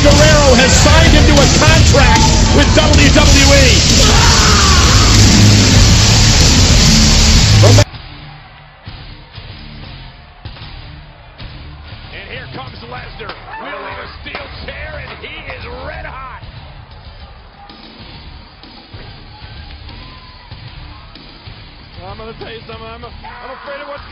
Guerrero has signed into a contract with WWE. And here comes Lesnar, wielding a steel chair, and he is red hot. I'm gonna tell you something. I'm, I'm afraid of what's